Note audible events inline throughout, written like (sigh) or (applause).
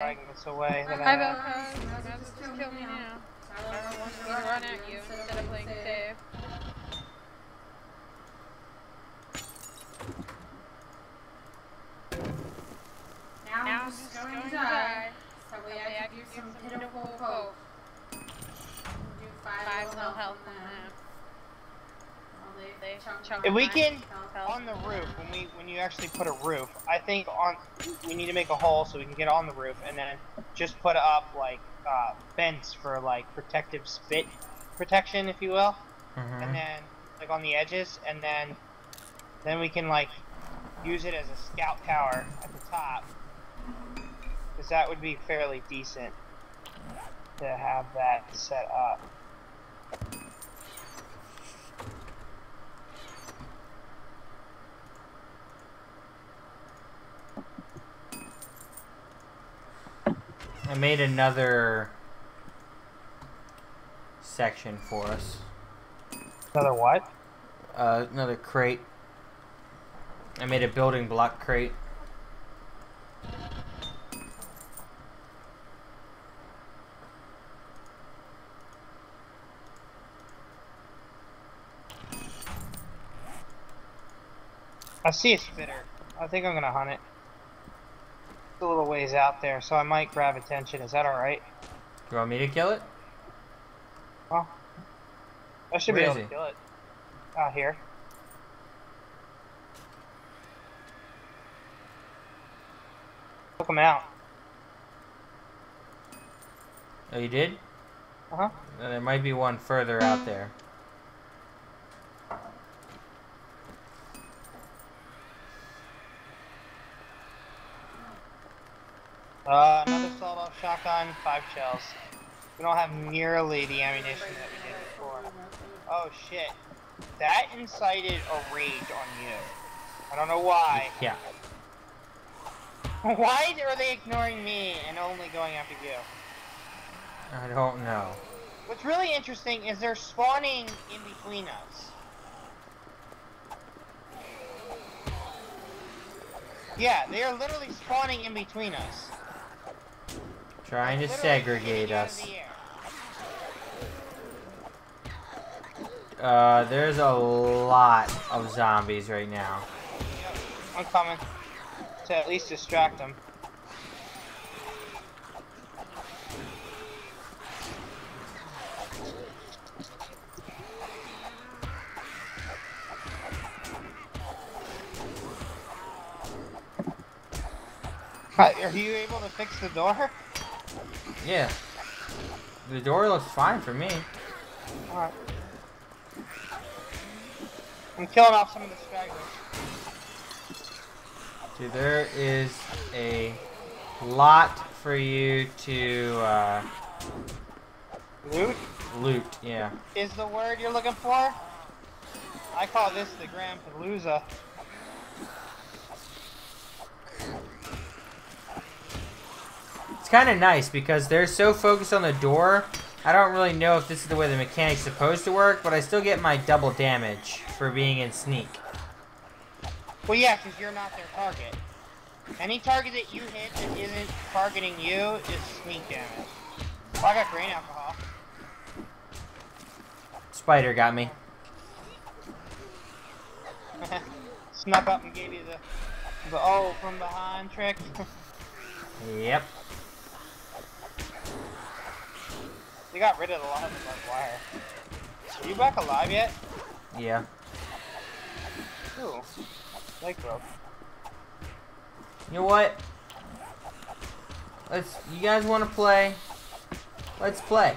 dragging this away. Then Hi, I, Velcro. Now just kill me now. I don't want me to run at you instead of playing safe. Now, Now I'm I'm just just going going to to die. die. So we have to do some pitiful pitiful hope. hope. Do five, Five little no help health on on that. that. Well, they, They chunk chunk if we can on the roof when we when you actually put a roof, I think on we need to make a hole so we can get on the roof and then just put up like uh, fence for like protective spit protection, if you will, Mm-hmm. and then like on the edges, and then then we can like use it as a scout tower at the top, because that would be fairly decent to have that set up. I made another section for us. Another what? Uh, another crate. I made a building block crate. I see a spitter. I think I'm gonna hunt it. A little ways out there, so I might grab attention. Is that alright? You want me to kill it? Well, I should Where be able to kill it. Out here. Took him out. Oh, you did? Uh huh. Uh, there might be one further out there. Uh, another sawed-off shotgun, five shells. We don't have nearly the ammunition that we did before. Oh shit. That incited a rage on you. I don't know why. Yeah. (laughs) Why are they ignoring me and only going after you? I don't know. What's really interesting is they're spawning in between us. Yeah, they are literally spawning in between us. Trying to segregate shooting out of us. Uh, there's a lot of zombies right now. I'm coming. To at least distract them. Are you able to fix the door? Yeah. The door looks fine for me. Alright. I'm killing off some of the stragglers. Dude, there is a lot for you to uh, Loot loot. Yeah. is the word you're looking for? I call this the Grand Palooza. It's kind of nice because they're so focused on the door. I don't really know if this is the way the mechanic's supposed to work, but I still get my double damage for being in sneak. Well, yeah, because you're not their target. Any target that you hit that isn't targeting you is sneak damage. Oh, I got grain alcohol. Spider got me. (laughs) Snuck up and gave you the, the oh from behind trick. (laughs) Yep. You got rid of a lot of the barbed wire. Are you back alive yet? Yeah. Ooh. Leg broke. You know what? Let's. You guys want to play? Let's play.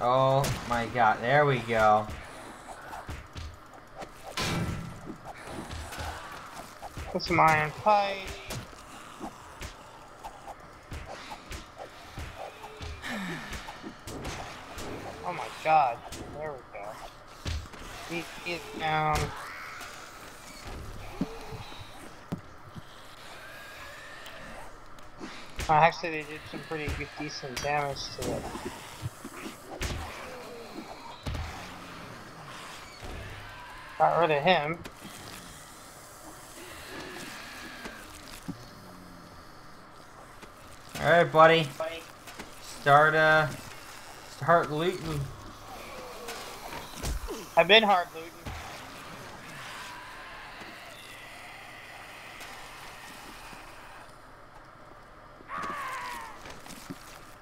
Oh my god, there we go. Put some iron pipe. god. There we go. He, he's down. Uh, actually, they did some pretty good, decent damage to it. Got rid of him. Alright, buddy. buddy. Start, uh, start looting. I've been hard looting.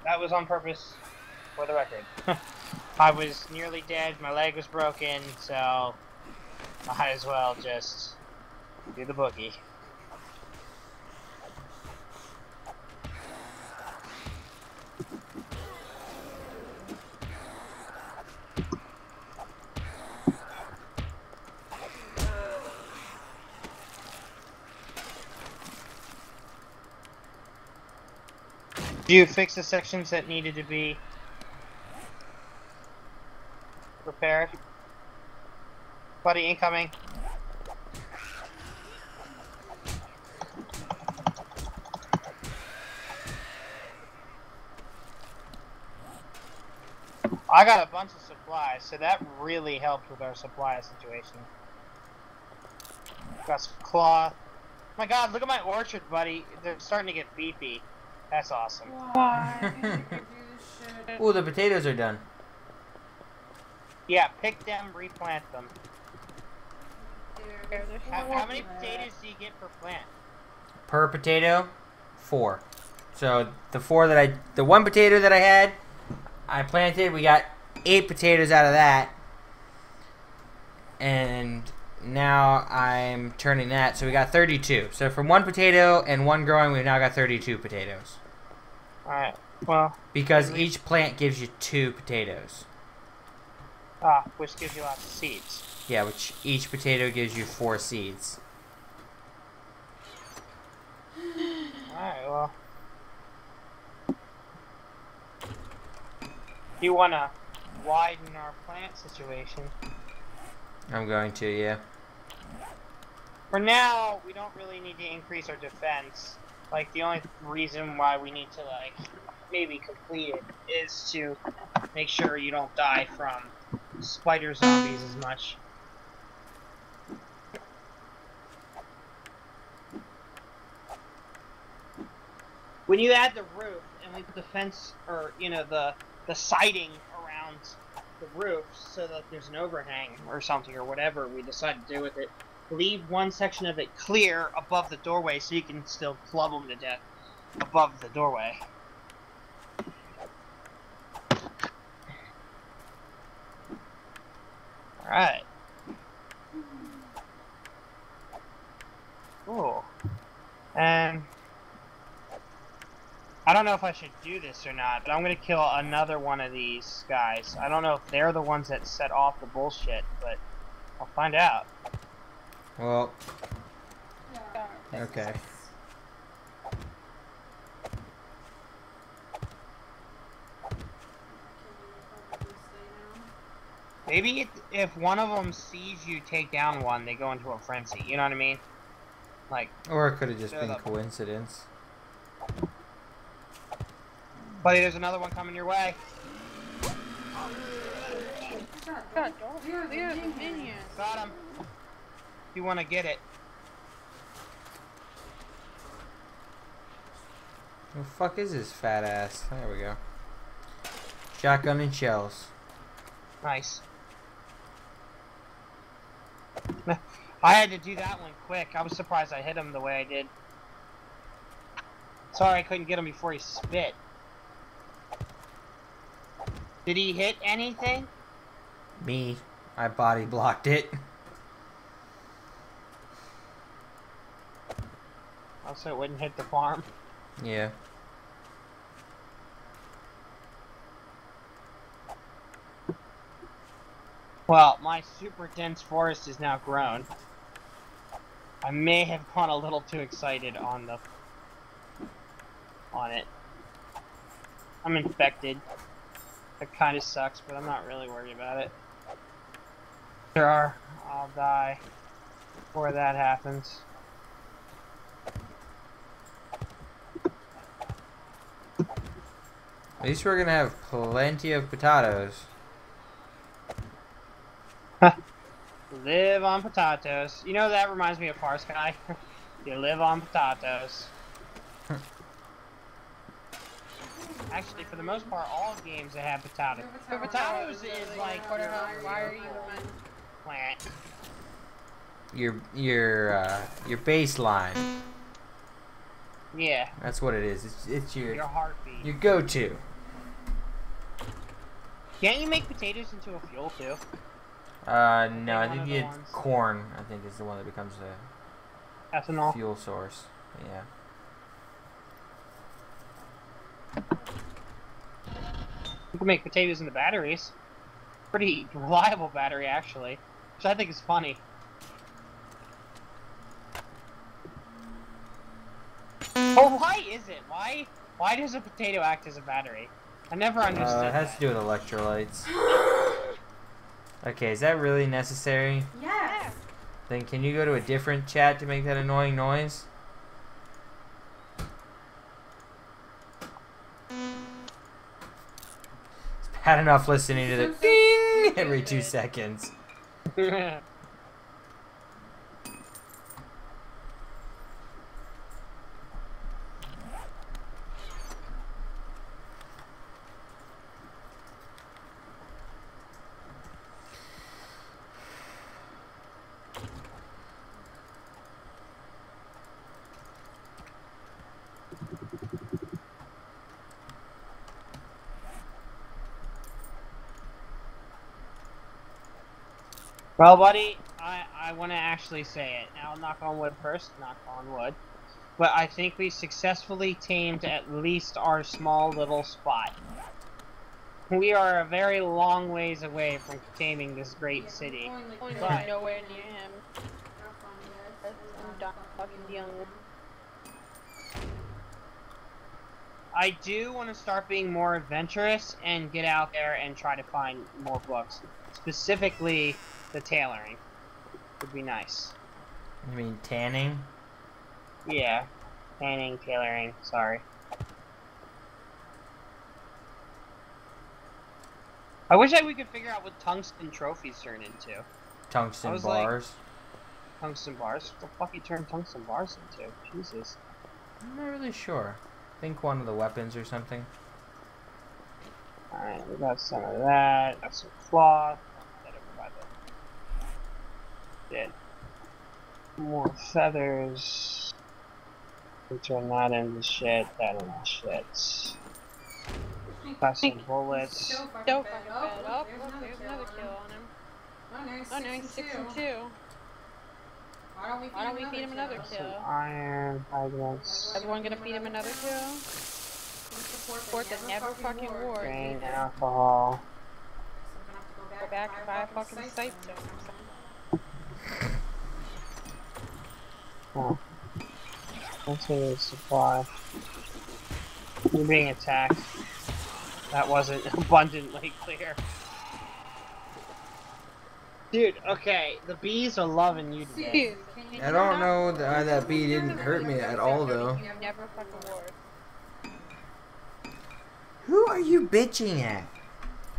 That was on purpose, for the record. (laughs) I was nearly dead, my leg was broken, so might as well just do the boogie. You fix the sections that needed to be repaired? Buddy, incoming. I got a bunch of supplies, so that really helped with our supply situation. Got some cloth. my god, look at my orchard, buddy. They're starting to get beefy. That's awesome. Why? You could do this shit. Ooh, the potatoes are done. Yeah, pick them, replant them. Dude, Here, there's How, how many potatoes do you get per plant? Per potato, four. So the four that I, the one potato that I had, I planted. We got eight potatoes out of that, and now I'm turning that. So we got 32. So from one potato and one growing, we've now got 32 potatoes. Alright, well, Because each plant gives you two potatoes. ah, which gives you lots of seeds. Yeah, which each potato gives you four seeds. Alright, well. You wanna widen our plant situation. I'm going to, yeah. For now, we don't really need to increase our defense. Like, the only reason why we need to, like, maybe complete it is to make sure you don't die from spider zombies as much. When you add the roof and we put the fence, or, you know, the, the siding around the roof so that there's an overhang or something or whatever we decide to do with it, leave one section of it clear above the doorway so you can still club them to death above the doorway. Alright. Cool. And um, I don't know if I should do this or not, but I'm gonna kill another one of these guys. I don't know if they're the ones that set off the bullshit, but I'll find out. Well, okay. Can you probably stay now? Maybe it, if one of them sees you take down one, they go into a frenzy. You know what I mean? Like, Or it could have just been coincidence. buddy, there's another one coming your way. God, God, don't- don't the clear the minion. minions. Got him. You want to get it? Who the fuck is this fat ass? There we go. Shotgun and shells. Nice. (laughs) I had to do that one quick. I was surprised I hit him the way I did. Sorry I couldn't get him before he spit. Did he hit anything? Me, I body blocked it. (laughs) Also, it wouldn't hit the farm. Yeah. Well, my super dense forest is now grown. I may have gone a little too excited on the on it. I'm infected. That kind of sucks, but I'm not really worried about it. Sure, are I'll die before that happens. At least we're gonna have plenty of potatoes. Live on potatoes. You know that reminds me of Far (laughs) Sky. you live on potatoes. (laughs) Actually, for the most part, all games that have potatoes. Potato Potatoes is like What why are you plant. Your your uh, your baseline. Yeah, That's what it is. It's it's your your heartbeat. your go-to. Can't you make potatoes into a fuel too? Uh, no, I think you corn. I think is the one that becomes a Ethanol. fuel source. Yeah. You can make potatoes into batteries. Pretty reliable battery, actually, which I think is funny. Oh, why is it? Why? Why does a potato act as a battery? I never understood. Uh, it has to do with electrolytes. (gasps) Okay, is that really necessary? Yes. Then can you go to a different chat to make that annoying noise? It's bad enough listening to the (laughs) ding every two seconds. (laughs) well, buddy, I I want to actually say it. Now, knock on wood first. Knock on wood. But I think we successfully tamed at least our small little spot. We are a very long ways away from taming this great city. Only But- nowhere near him. I'm done fucking dealing with. I do want to start being more adventurous and get out there and try to find more books. Specifically, the tailoring would be nice. I mean tanning. Yeah, tanning, tailoring. Sorry. I wish I we could figure out what tungsten trophies turn into. Tungsten was like- bars. Tungsten bars. What the fuck you turn tungsten bars into? Jesus. I'm not really sure. I think one of the weapons or something. Alright, we got some of that. Got some cloth. That over by the bed. More feathers. We turn that into shit. That into shit. Got some bullets. So fucking So fed fucking up. fed Look, up. There's Look, another there's kill another on kill him. on him. Oh, no, he's Oh no, he's six six and and two. two. Why don't we feed Why don't him we feed him another kill? kill? Some iron fragments. Everyone gonna feed him another kill? Support that never fucking war. Grain, alcohol. Go back and buy a fucking sight zone or something. Oh. Let's see the supply. You're being attacked. That wasn't (laughs) abundantly clear. Dude, okay, the bees are loving you today. Dude, I don't know why uh, that bee didn't hurt me at all, though. You never. Who are you bitching at?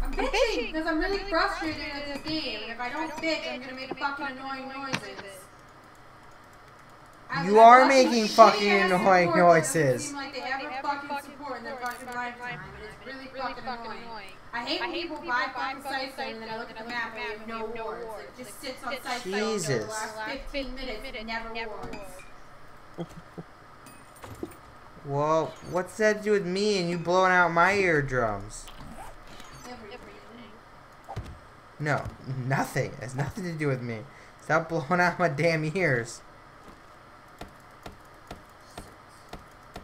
I'm bitching, bitching because I'm really really frustrated frustrated with this game. And if I don't bitch, I'm gonna make fucking annoying noises. I- You I are making fucking annoying support that doesn't noises. Seem like they Like ever they fucking fucking support in their fucking lifetime. and It's really fucking annoying. I hate when people buy fucking sites and then I look at the map and they have no wars. It just sits on sites for the Jesus. last 15 minutes and never wars. Well, what's that to do with me and you blowing out my eardrums? No, nothing. It has nothing to do with me. Stop blowing out my damn ears.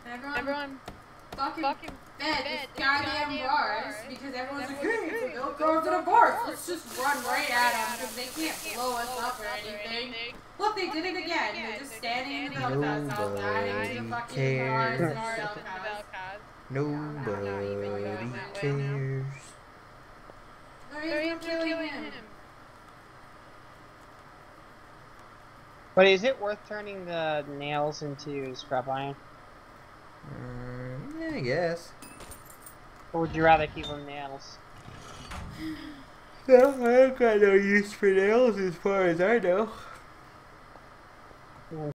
Everyone, Everyone fucking fucking bed bed this this goddamn goddamn bars bars because everyone's like, everyone's hey, like, don't hey, go to the bars. Let's just run right at them because they can't blow us up or anything. Look, they did it again. They're just standing in the bell cows outside the Nobody fucking bars and our cares. bell cows. Nobody cares. They're even killing him. But is it worth turning the nails into scrap iron? Mm, yeah, I guess. Or would you rather keep them nails? No, I ain't got no use for nails as far as I know.